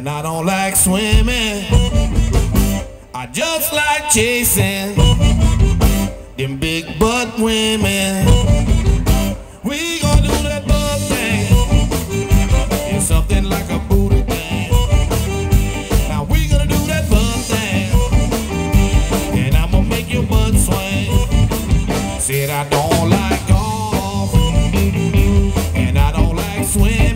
And I don't like swimming. I just like chasing them big butt women. We gonna do that butt thing. It's something like a booty thing. Now we gonna do that butt thing. And I'm gonna make your butt swing. Said I don't like golf. And I don't like swimming.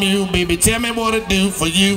I'm you, baby. Tell me what to do for you.